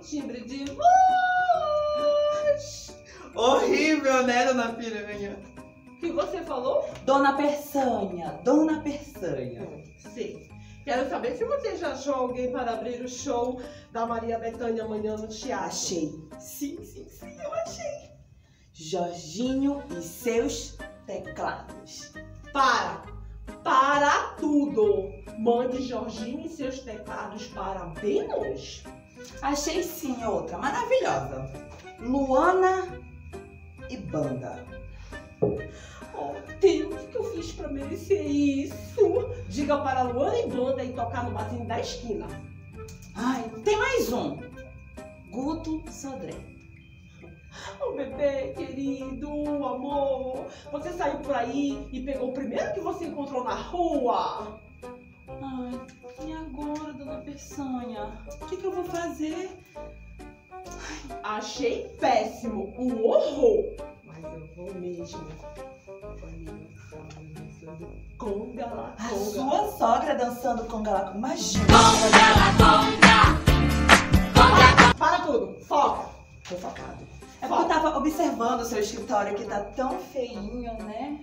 timbre de voz. Horrível, né, dona Piranha? O que você falou? Dona Persanha, dona Persanha. Sim. Quero saber se você já achou alguém para abrir o show da Maria Bethânia amanhã no teatro. Achei. Sim, sim, sim, eu achei. Jorginho e seus teclados. Para! Para tudo! Mande Jorginho e seus teclados para Vênus. Achei sim outra maravilhosa. Luana e banda. Oh, Deus, o que eu fiz para merecer isso? Diga para Luana e Banda e tocar no barzinho da esquina. Ai, tem mais um. Guto Sodré. Oh, bebê, querido, amor, você saiu por aí e pegou o primeiro que você encontrou na rua? Ai, e agora, dona Persanha? O que, que eu vou fazer? Achei péssimo, um horror. Mas eu vou mesmo. Conga lá, A conga. sua sogra dançando conga lá com magia. Para tudo, foca. Tô focado. É porque eu tava observando o seu escritório que tá tão feinho, né?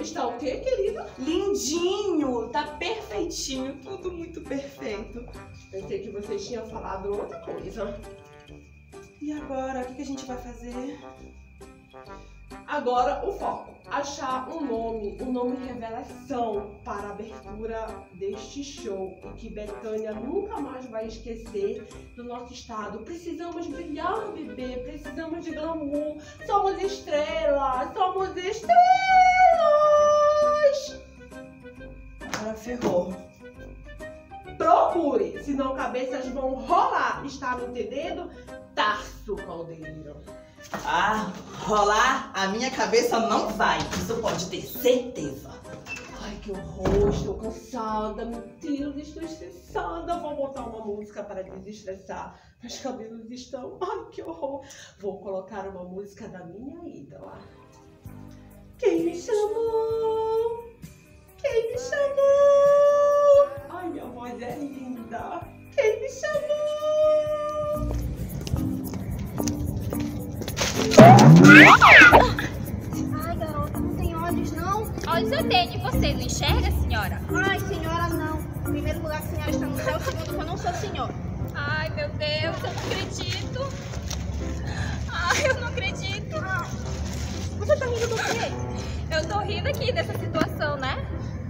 Está o quê, querida? Lindinho, tá perfeitinho, tudo muito perfeito. Pensei que você tinha falado outra coisa. E agora, o que, que a gente vai fazer? Agora o foco. Achar um nome, um nome revelação para a abertura deste show e que Betânia nunca mais vai esquecer do nosso estado. Precisamos brilhar, bebê. Precisamos de glamour. Somos estrelas. Somos Agora ferrou. Procure, senão cabeças vão rolar. Está me entendendo? Tarso Caldeiro. Ah, rolar a minha cabeça não vai. Isso pode ter certeza. Ai, que horror, estou cansada, meu Deus, estou estressada. Vou botar uma música para desestressar. Meus cabelos estão. Ai, que horror. Vou colocar uma música da minha ídola. Quem me chamou? Quem me chamou? Ai, minha voz é linda. Quem me chamou? Ai, garota, não tem olhos, não? Olhos eu tenho, e você não enxerga, senhora? Ai, senhora, não. Em primeiro lugar, a senhora está no céu. Segundo, que eu não sou senhor. Ai, meu Deus, eu não acredito. Ai, eu não acredito. Você tá rindo do quê? Eu tô rindo aqui dessa situação, né?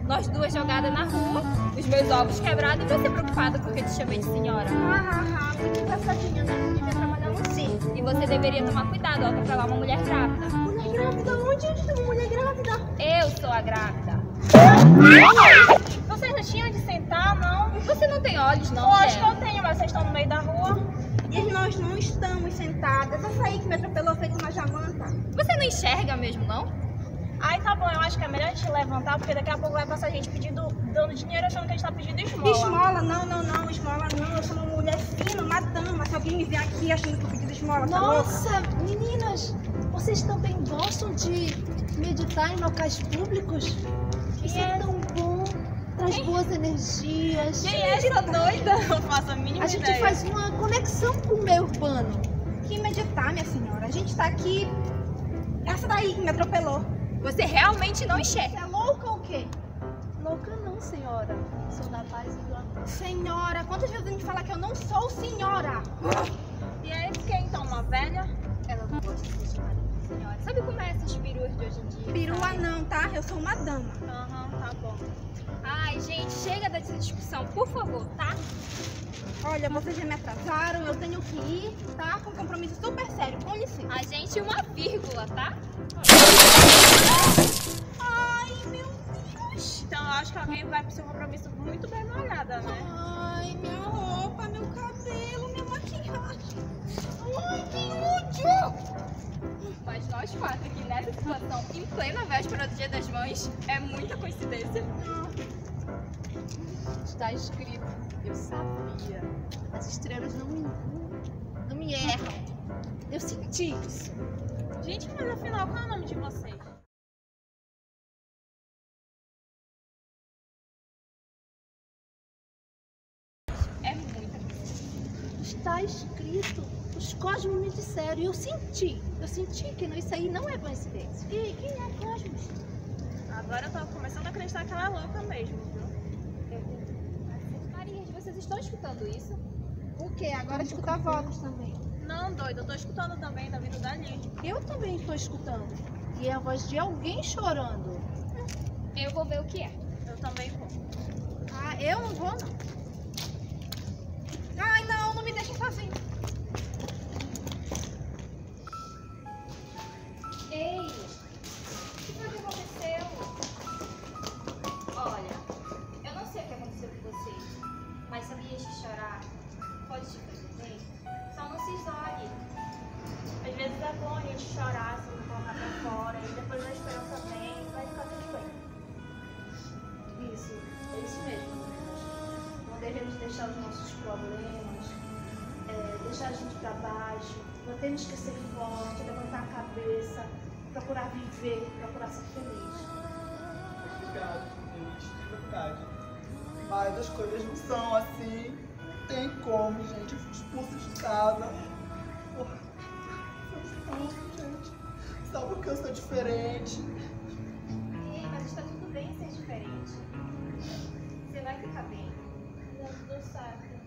Nós duas jogadas na rua, os meus ovos quebrados e você preocupada porque eu te chamei de senhora. Ah, ah, ah, muito engraçadinha, né? Você devia trabalhar circo. E você deveria tomar cuidado, ó, tá pra lá uma mulher grávida. Mulher grávida? Onde? Onde tem uma mulher grávida? Eu sou a grávida. Vocês não tinham de sentar, não? Você não tem olhos, não, Lógico que mulher? eu tenho, mas vocês estão no meio da rua. Nós não estamos sentadas. Essa aí que me atropelou feito uma jamanta. Você não enxerga mesmo, não? Ai, tá bom, eu acho que é melhor a gente levantar, porque daqui a pouco vai passar gente pedindo, dando dinheiro achando que a gente tá pedindo esmola. Esmola? Não, não, não, esmola não. Eu sou uma mulher fina, uma dama. Se alguém me vier aqui achando que eu pedi esmola, tá louca? Nossa, meninas, vocês também gostam de meditar em locais públicos? Isso é tão bom, traz boas energias. Quem é essa doida? Não faço a mínima A gente ideia. faz uma conexão com o meio urbano. Que meditar, minha senhora. A gente tá aqui... Essa daí que me atropelou. Você realmente não enxerga. Você é louca ou quê? louca não, senhora. Sou da paz e do amor. Senhora, quantas vezes a gente fala que eu não sou senhora? E aí, que é então uma velha? Ela não gosta de ser chamada Senhora, sabe como é essas peruas de hoje em dia? Perua não, tá? Eu sou uma dama. Aham, tá bom. Ai, gente, chega dessa discussão, por favor, tá? Olha, vocês já me atrasaram, eu tenho que ir, tá? Com um compromisso super sério, com licença. A gente uma vírgula, tá? Ai, meu Deus. Então eu acho que alguém vai pro seu compromisso muito bem molhada, né? Ai, minha roupa, meu cabelo, minha maquiagem. Ai, que ódio. Mas nós quatro aqui nessa situação, em plena véspera do Dia das Mães, é muita coincidência. Está escrito. Eu sabia. As estrelas não me, não me erram. Eu senti isso. Gente, mas afinal, qual é o nome de vocês? É muita Está escrito. Os cosmos me disseram e eu senti. Eu senti que isso aí não é coincidência. E quem é Cosmos? Agora eu tô começando a acreditar que ela é louca mesmo, viu? Vocês estão escutando isso? O quê? Agora escuta vozes também. Não, doido, eu tô escutando também, tá vindo dali. Eu também estou escutando. E é a voz de alguém chorando. Eu vou ver o que é. Eu também vou. Ah, eu não vou, não. Ai, não, não me deixem sozinha. Mas sabia que chorar pode te fazer bem? Só não se isole. Às vezes é bom a gente chorar, assim, colocar pra fora, e depois a esperança vem e vai ficar tudo bem. Isso, é isso mesmo. Não devemos deixar os nossos problemas, é, deixar a gente para baixo. Não temos que ser forte, levantar a cabeça, procurar viver, procurar ser feliz. Obrigado, gente, de verdade. Mas as coisas não são assim. Não tem como, gente. Eu fui expulso de casa. Porra, não, gente. Só porque eu sou diferente. Ei, mas está tudo bem ser diferente. Você vai ficar bem. Tudo.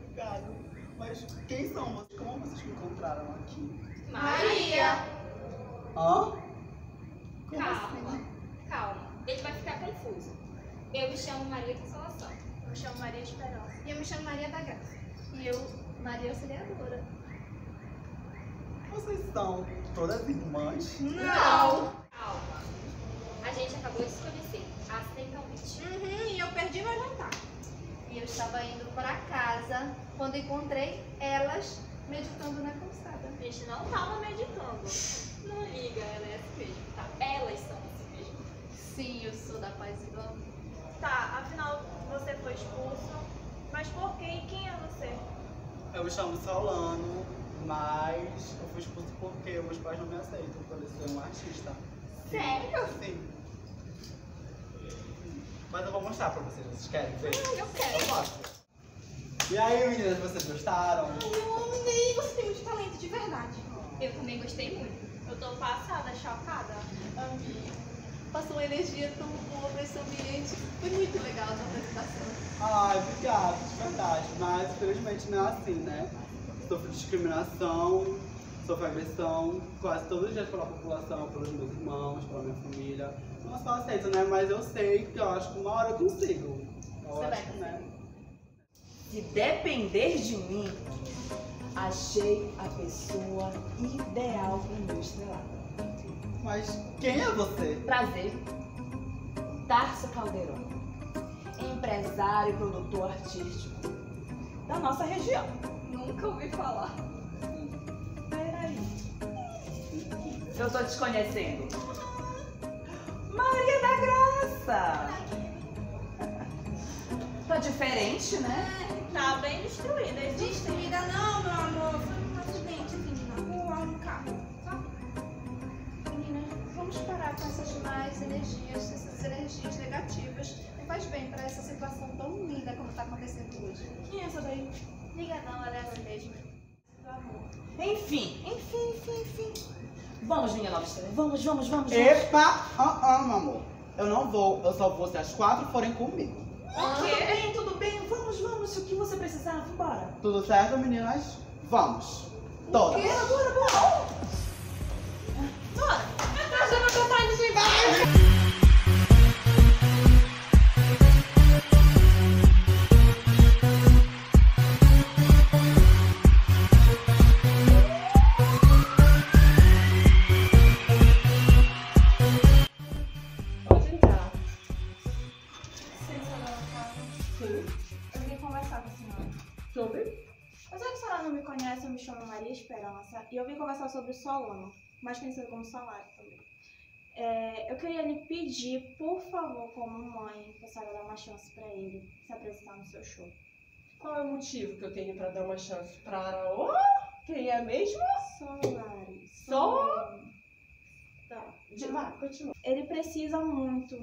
Obrigado. Mas quem são vocês? Como vocês me encontraram aqui? Maria! Hã? Como Calma, assim? calma. Ele vai ficar confuso. Eu me chamo Maria Consolação. Eu me chamo Maria Esperança. E eu me chamo Maria da Graça. E eu, Maria Auxiliadora. Vocês são todas irmãs? Não. Calma. A gente acabou de se conhecer, acidentalmente. Uhum, e eu perdi meu jantar. E eu estava indo para casa quando encontrei elas meditando na calçada. A gente não tava meditando. Não liga, ela é assim mesmo, tá? Elas são assim mesmo. Sim, eu sou da paz e do amor. Tá, afinal você foi expulso. Mas por quê? E quem é você? Eu me chamo Solano, mas eu fui expulso porque meus pais não me aceitam por eu ser um artista. Sério? Sim. Mas eu vou mostrar pra vocês, vocês querem ver? Eu quero. Eu mostro. E aí, meninas, vocês gostaram? Eu amei, você tem muito talento, de verdade. Eu também gostei muito. Eu tô passada, chocada. Passou uma energia tão boa para esse ambiente. Foi muito legal apresentação. Ai, obrigado, de verdade. Mas infelizmente não é assim, né? Sofro discriminação, sofro agressão quase todos os dias pela população, pelos meus irmãos, pela minha família. Não só aceito, né? Mas eu sei que eu acho que uma hora eu consigo. Eu Você acho vai né? Se depender de mim, achei a pessoa ideal para o meu estrelado. Mas quem é você? Prazer. Tarso Caldeirão. Empresário e produtor artístico da nossa região. Nunca ouvi falar. Peraí. Eu tô te conhecendo. Maria da Graça. Tô diferente, né? Tá bem destruída. Destruída não, meu amor. Vamos parar com essas más energias, essas energias negativas. Não faz bem para essa situação tão linda como está acontecendo hoje. Quem é essa daí? Liga não, ela é ela mesma. Do amor. Enfim, enfim, enfim, enfim. Vamos, minha nova estrela. Vamos, vamos, vamos. Epa! Ah, ah, meu amor. Eu não vou, eu só vou se as quatro forem comigo. Tudo bem, tudo bem. Vamos, vamos. O que você precisar, embora. Tudo certo, meninas? Vamos. Todas. Bora, bora. Bora. A Jonathan tá indo embora. Pode sobre o Solano, mais conhecido como salário também. É, eu queria lhe pedir, por favor, como mãe, que a senhora dar uma chance pra ele se apresentar no seu show. Qual é o motivo que eu tenho pra dar uma chance para o... Quem é mesmo? Solari. Só? Tá. De continua. Ele precisa muito,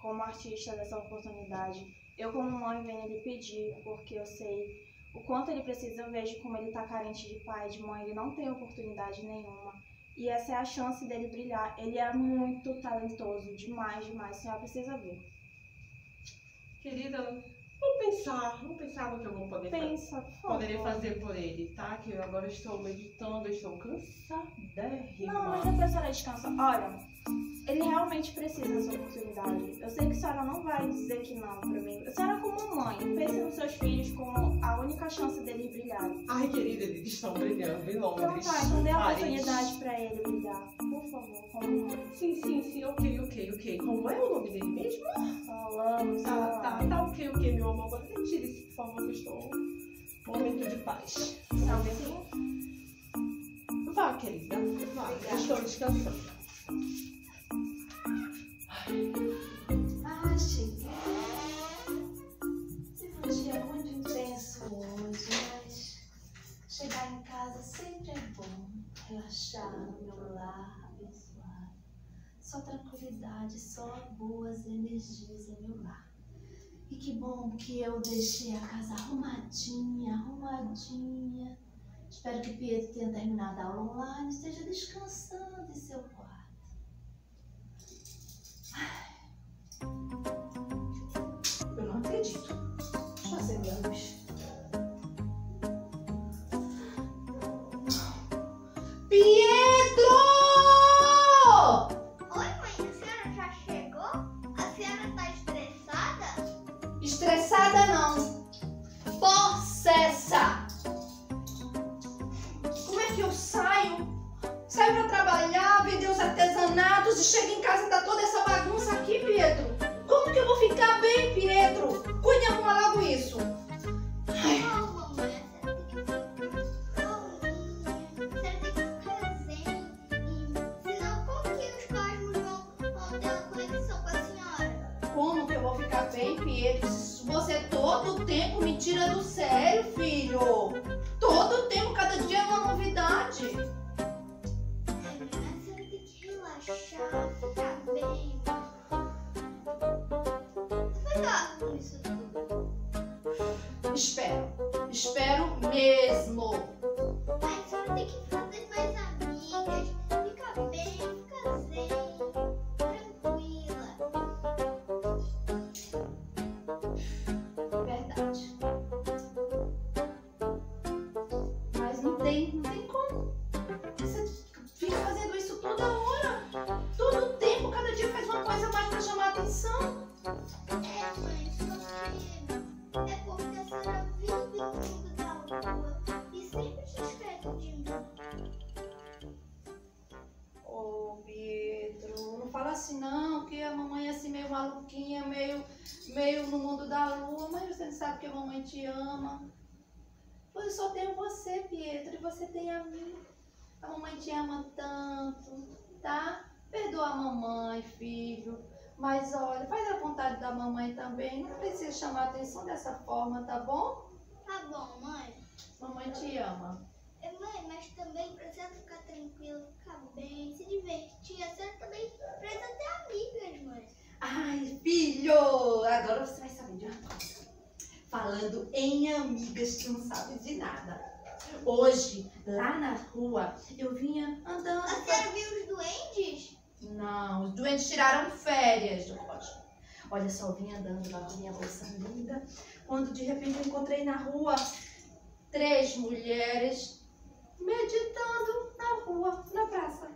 como artista, dessa oportunidade. Eu, como mãe, venho lhe pedir, porque eu sei o quanto ele precisa. Eu vejo como ele tá carente de pai, de mãe, ele não tem oportunidade nenhuma. E essa é a chance dele brilhar. Ele é muito talentoso, demais, demais. A senhora precisa ver. Querida, vou pensar. Pensar no que eu vou poder fazer. Pensa, por favor. Poderia fazer por ele, tá? Que eu agora estou meditando, estou cansadérrima. Não, mas a senhora descansa. Olha, ele realmente precisa dessa oportunidade. Eu sei que a senhora não vai dizer que não pra mim. A senhora, como mãe, pense nos seus filhos como a única chance dele brilhar. Ai, querida, eles estão brilhando em Então Londres. tá, então dê a Paris. oportunidade pra ele brilhar. Por favor, como mãe. Sim, sim, sim, ok, ok, ok. Como é o nome dele mesmo? Falando, Tá, tá, tá, ok, ok, meu amor. Agora retire-se, por favor, que eu estou momento de paz. Sabe assim? Vá, querida, vá. Estou descansando. Ah, cheguei. Teve um dia muito intenso hoje, mas chegar em casa sempre é bom. Relaxar no meu lar, abençoado. Só tranquilidade, só boas energias em meu lar. E que bom que eu deixei a casa arrumadinha, arrumadinha. Espero que Pietro tenha terminado a aula online esteja descansando em seu quarto. E chego em casa você não sabe que a mamãe te ama. Pois eu só tenho você, Pietro, e você tem a mim. A mamãe te ama tanto, tá? Perdoa a mamãe, filho. Mas olha, faz a vontade da mamãe também. Não precisa chamar a atenção dessa forma, tá bom? Tá bom, mãe. Mamãe te ama. É, mãe, mas também precisa ficar tranquila, ficar bem, se divertir. A senhora também precisa ter amigas, mãe. Ai, filho! Agora você vai saber de uma coisa. Falando em amigas, tu não sabe de nada. Hoje, lá na rua, eu vinha andando. A senhora viu os duendes? Não, os doentes tiraram férias, Rocha. Olha só, eu vim andando lá com minha bolsa linda, quando de repente eu encontrei na rua três mulheres meditando na rua, na praça.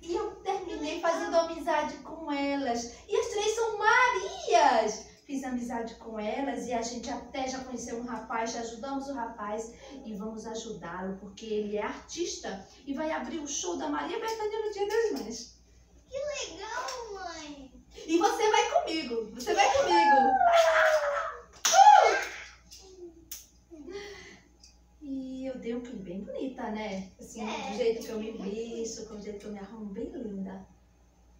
E eu terminei fazendo amizade com elas. E as três são Marias. Fiz amizade com elas e a gente até já conheceu um rapaz, já ajudamos o rapaz e vamos ajudá-lo porque ele é artista e vai abrir o show da Maria Bethânia no Dia das Mães. Que legal, mãe. E você vai comigo, você vai comigo. E eu dei um clipe bem bonita, né? Assim, É, do jeito que eu me visto, com o jeito que eu me arrumo, bem linda.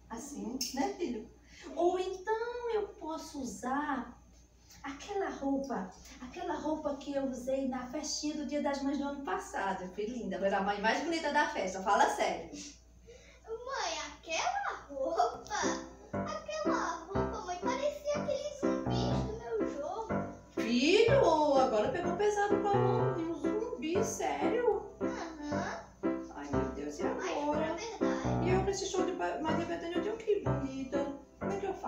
Assim, né, filho? Ou então eu posso usar aquela roupa, aquela roupa que eu usei na festinha do Dia das Mães do ano passado. Fui linda, era a mãe mais bonita da festa, fala sério. Mãe, aquela roupa, aquela roupa, mãe, parecia aqueles zumbis do meu jogo. Filho, agora pegou pesado com a mão, viu? Zumbi, sério? Aham, Ai, meu Deus, e mas agora? é verdade. E eu pra esse show de Maria Bethânia eu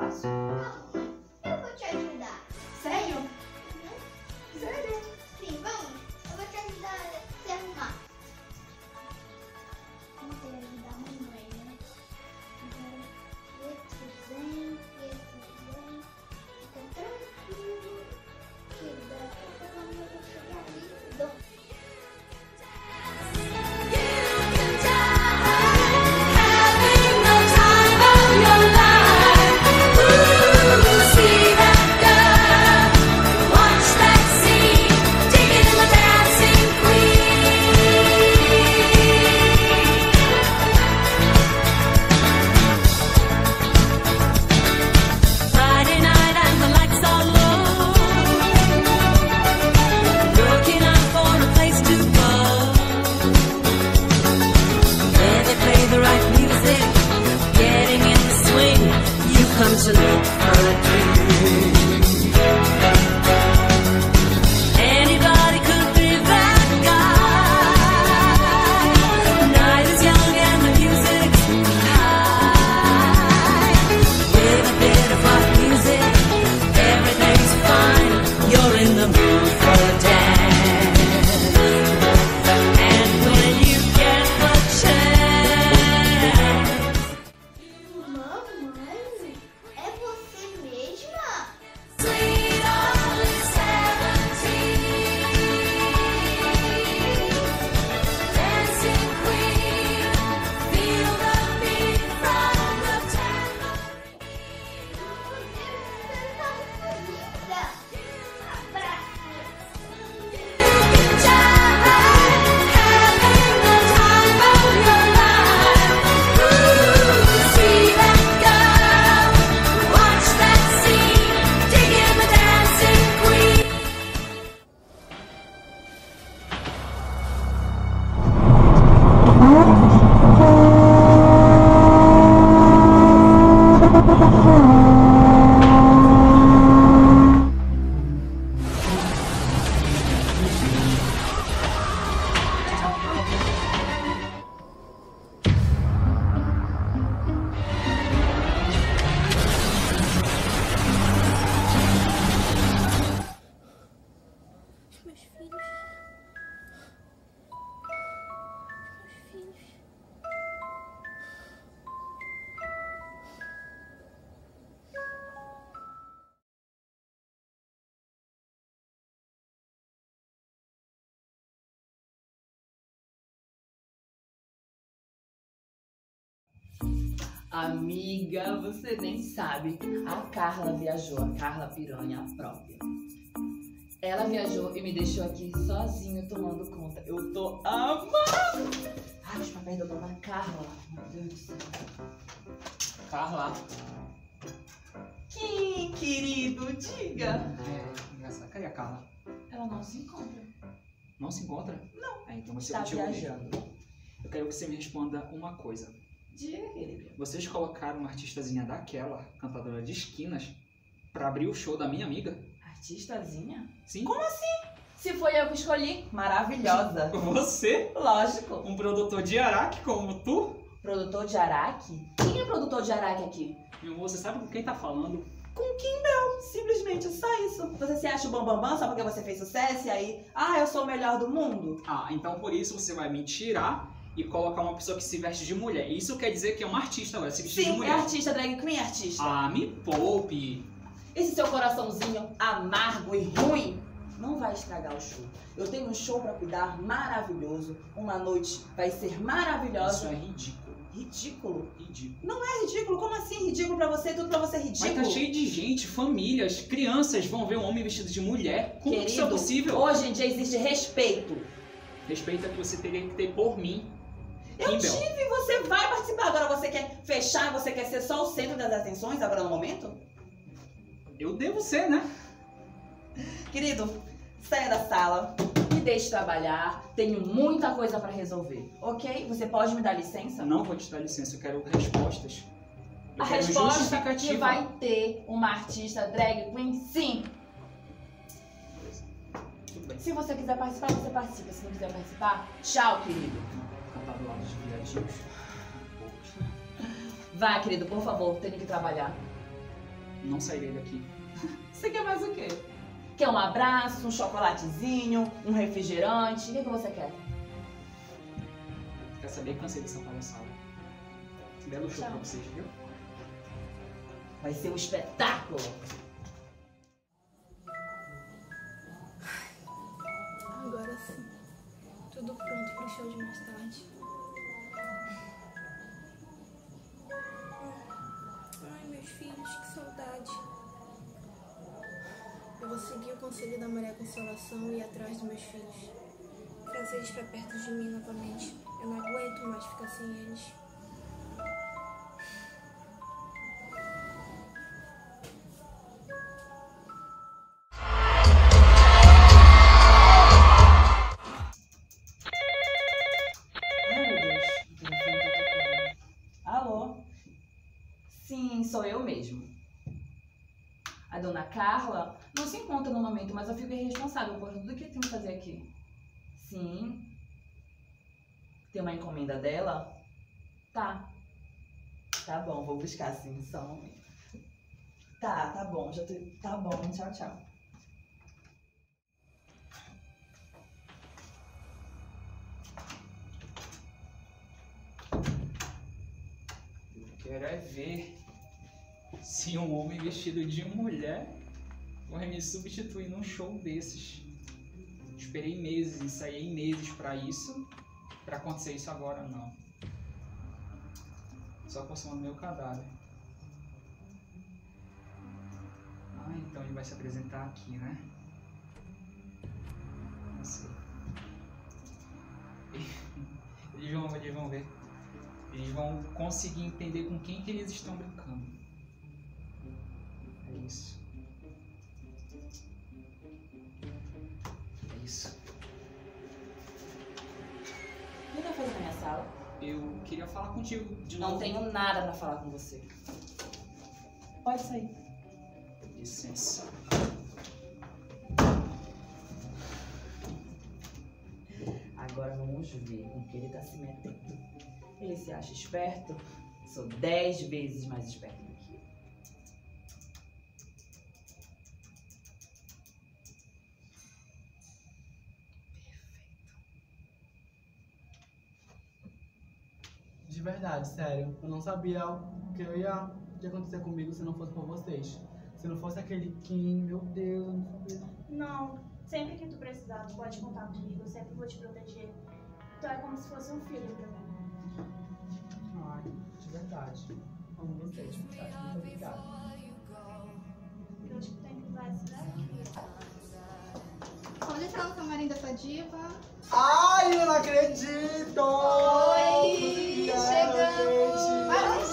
Não, mãe, eu vou te ajudar. Sério? Uhum. Sério? Sim, vamos. Eu vou te ajudar a se arrumar. Amiga, você nem sabe. A Carla viajou, a Carla Piranha própria. Ela viajou e me deixou aqui sozinho tomando conta. Eu tô amando! Ai, os papéis da dona Carla. Meu Deus do céu. Carla. Que querido, diga. É, engraçado. Cadê a Carla? Ela não se encontra. Não se encontra? Não. É, então você Está viajando. Eu quero que você me responda uma coisa. Diga, querido. Vocês colocaram uma artistazinha daquela, cantadora de esquinas, pra abrir o show da minha amiga? Artistazinha? Sim? Como assim? Se foi eu que escolhi, maravilhosa. Você? Lógico. Um produtor de Araque como tu? Produtor de Araque? Quem é produtor de Araque aqui? Meu amor, você sabe com quem tá falando? Com Kim Bell, simplesmente só isso. Você se acha o bambambam bam, bam, só porque você fez sucesso e aí, ah, eu sou o melhor do mundo? Ah, então por isso você vai me tirar e colocar uma pessoa que se veste de mulher. Isso quer dizer que é uma artista agora, se vestir de Sim, é mulher. artista, drag queen é artista. Ah, me poupe. Esse seu coraçãozinho amargo e ruim não vai estragar o show. Eu tenho um show pra cuidar maravilhoso. Uma noite vai ser Isso maravilhosa. é ridículo. Ridículo. Ridículo. Não é ridículo? Como assim ridículo pra você? Tudo pra você é ridículo? Mas tá cheio de gente, famílias, crianças vão ver um homem vestido de mulher. Como que isso é Querido, possível? Hoje em dia existe respeito. Respeita que você teria que ter por mim. Eu Kimbel. tive e você vai participar. Agora você quer fechar, você quer ser só o centro das atenções agora no momento? Eu devo ser, né? Querido, saia da sala, me deixe trabalhar. Tenho muita coisa pra resolver, ok? Você pode me dar licença? Não vou te dar licença, eu quero respostas. Eu A quero resposta que vai ter uma artista drag queen, sim. Se você quiser participar, você participa. Se não quiser participar, tchau, querido. Cantar do lado viadinhos. Vai, querido, por favor, tenho que trabalhar. Não sairei daqui. Você quer mais o quê? Quer um abraço, um chocolatezinho, um refrigerante? O que, que você quer? Quer saber? Cansei dessa palhaçada. Belo show Tchau. pra vocês, viu? Vai ser um espetáculo. Consolação e atrás dos meus filhos. Trazer eles pra perto de mim novamente. Eu não aguento mais ficar sem eles. Uma encomenda dela? Tá. Tá bom, vou buscar sim, só um momento. Tá, tá bom, já tô... Tá bom, tchau, tchau. Eu quero é ver se um homem vestido de mulher vai me substituir num show desses. Esperei meses, ensaiei meses pra isso, pra acontecer isso agora não. Só por cima do meu cadáver. Ah, então ele vai se apresentar aqui, né? Não sei. Eles vão, eles vão ver. Eles vão conseguir entender com quem que eles estão brincando. É isso. É isso. O que tá fazendo na minha sala? Eu queria falar contigo de Não novo. tenho nada pra falar com você. Pode sair. Licença. Agora vamos ver com que ele tá se metendo. Ele se acha esperto? Sou dez vezes mais esperto do que eu. De verdade, sério. Eu não sabia o que eu ia, que ia acontecer comigo se não fosse por vocês. Se não fosse aquele Kim, meu Deus, eu não sabia. Não, sempre que tu precisar, tu pode contar comigo, eu sempre vou te proteger. Tu é como se fosse um filho pra mim. Ai, de verdade. Amo vocês, tá? Muito obrigada. Eu acho que tem que usar esse daqui. Pode entrar no camarim da sua diva. Ai, eu não acredito! Oi, Obrigada, chegamos.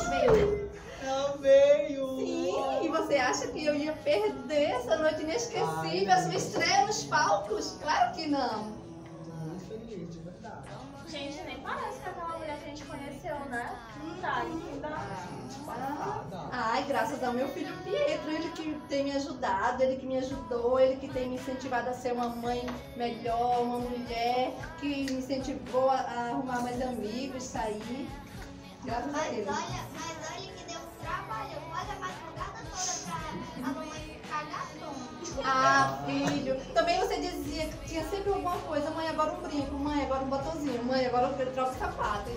onde veio? Ela veio! Sim, e você acha que eu ia perder essa noite inesquecível, a sua estreia nos palcos? Claro que não. Gente, nem parece que é aquela mulher que a gente conheceu, né? Tá linda. Passada. Ai, graças ao meu filho Pietro, ele que tem me ajudado, ele que me ajudou, ele que tem me incentivado a ser uma mãe melhor, uma mulher, que me incentivou a, a arrumar mais amigos, sair. Graças a Mas ele. olha, mas Ah, filho. Também você dizia que tinha sempre alguma coisa. Mãe, agora um brinco. Mãe, agora um batonzinho. Mãe, agora eu troco sapato.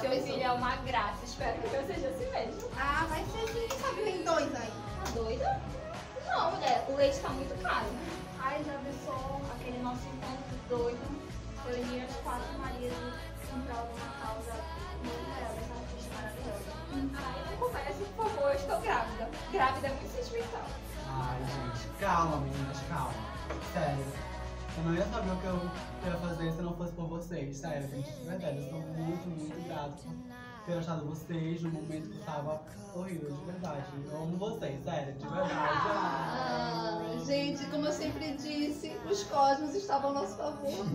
Seu filho é uma graça, espero que eu seja assim mesmo. Ah, vai ser sim. Sabe em dois aí. Tá doida? Não, mulher, o leite tá muito caro. Ai, já pensou aquele nosso encontro doido? Eu iria as quatro Marias em prol de uma causa muito bela, essa artista maravilhosa. Ai, não comece, por favor, eu estou grávida. Grávida é muito calma, meninas, calma. Sério. Eu não ia saber o que eu ia fazer se não fosse por vocês. Sério, gente, de verdade. Eu sou muito, muito grato por ter achado vocês no momento que eu tava horrível, de verdade. Eu amo vocês, sério, de verdade. Ah, gente, como eu sempre disse, os cosmos estavam ao nosso favor.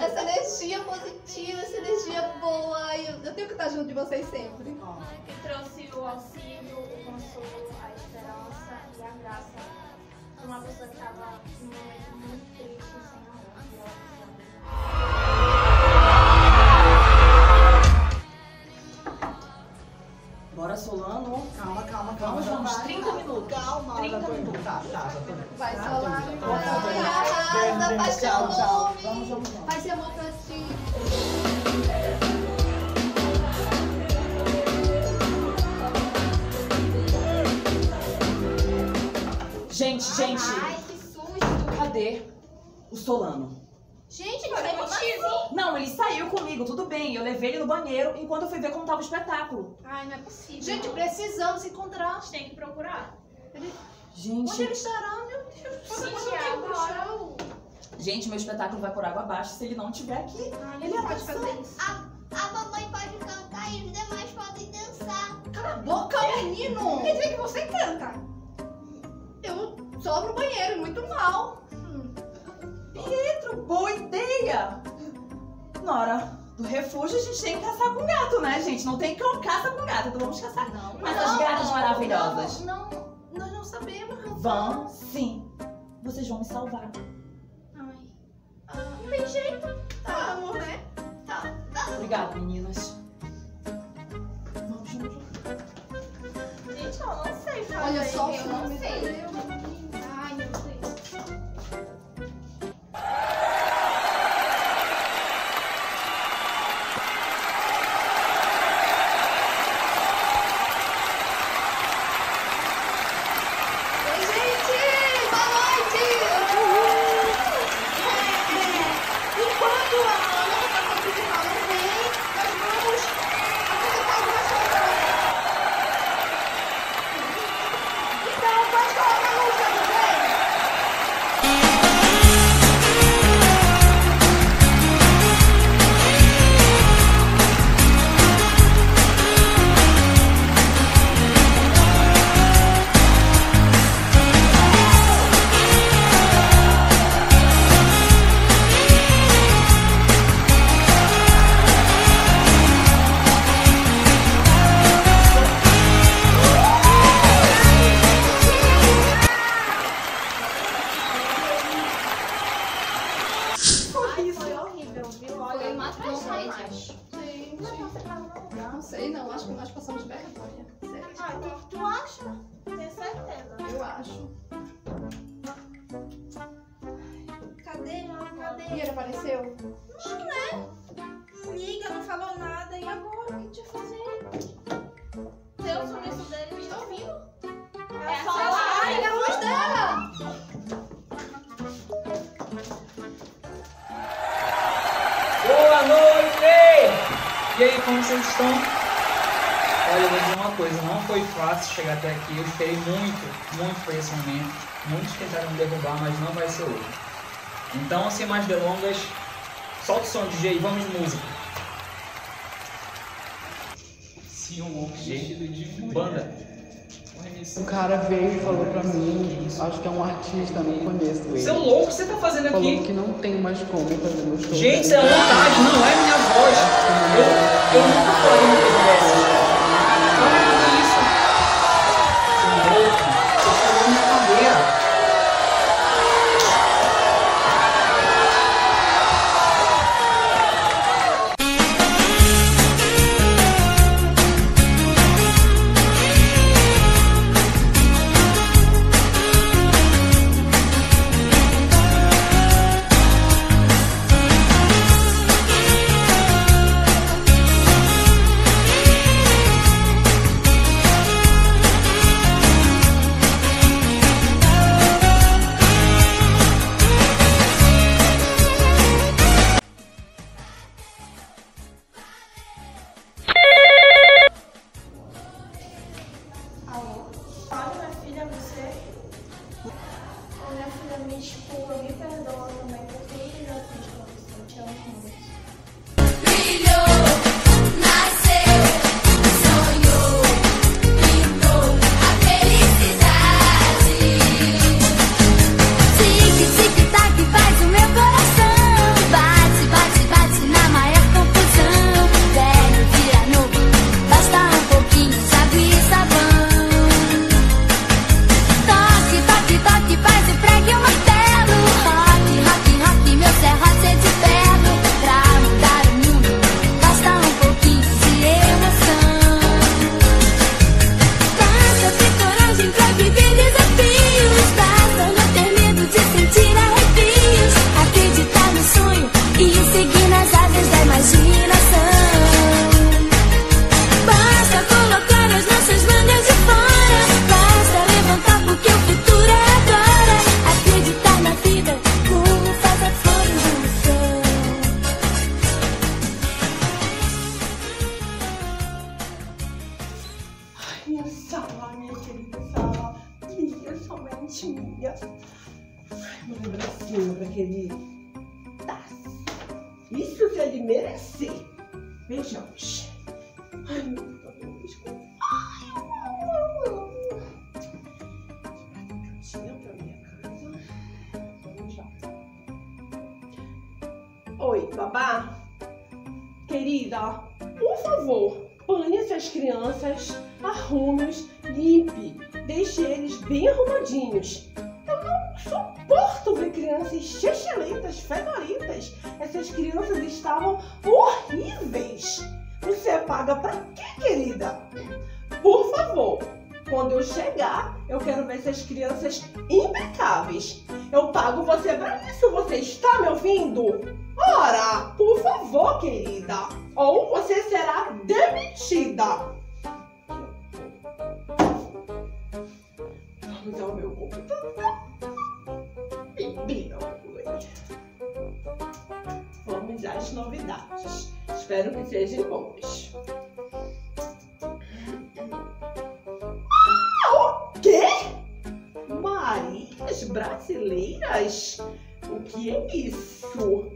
Essa energia positiva, essa energia boa. e Eu, eu tenho que estar junto de vocês sempre. E trouxe o auxílio, o consolo, de uma é possível. Gente, precisamos encontrar. A gente tem que procurar. Gente, Onde ele estará, meu Deus? Gente, é agora. gente, meu espetáculo vai por água abaixo se ele não estiver aqui. Ai, Ele é pode atenção. fazer isso. A, a mamãe pode cantar e os demais podem dançar. Cala a boca, menino! Quer dizer que você canta? Eu só no banheiro, muito mal. Pietro, boa ideia! Na hora do refúgio, a gente tem que caçar com gato, né, gente? Não tem cão caça com gato, então vamos caçar com essas gatas maravilhosas. Não, nós não sabemos. Vão sim. Vocês vão me salvar. Ai. Ah, não tem jeito. Tá, amor, né? Tá. Obrigada, meninas. Vamos, vamos, vamos. Gente, eu não sei fazer. Olha só o eu não sei. Ai, meu tentaram me derrubar, mas não vai ser hoje. Então, sem mais delongas, solta o som, DJ, vamos de música. Se um vestido de. Banda. Um cara veio e falou pra mim, acho que é um artista, não conheço ele. Seu louco, o que você tá fazendo Falou aqui? que não tem mais como fazer meu show. Gente, isso é vontade, não é minha voz. Eu, eu nunca falei uma coisa dessas. tinha Uma lembrancinha pra aquele Tassi. Isso que ele merece. Beijões. Ai, meu Deus. Ai, eu amo, eu amo. Pra minha casa. Vamos lá. Oi, babá. Querida, por favor, pane essas crianças, arrume-os arrumadinhos. Eu não suporto ver crianças chechelentas, fedoritas. Essas crianças estavam horríveis. Você paga pra quê, querida? Por favor, quando eu chegar, eu quero ver essas crianças impecáveis. Eu pago você pra isso. Você está me ouvindo? Ora, por favor, querida. Ou você será demitida. Vamos ao meu computador. Menina, Vamos às novidades. Espero que sejam boas. Ah, o quê? Marias brasileiras? O que é isso?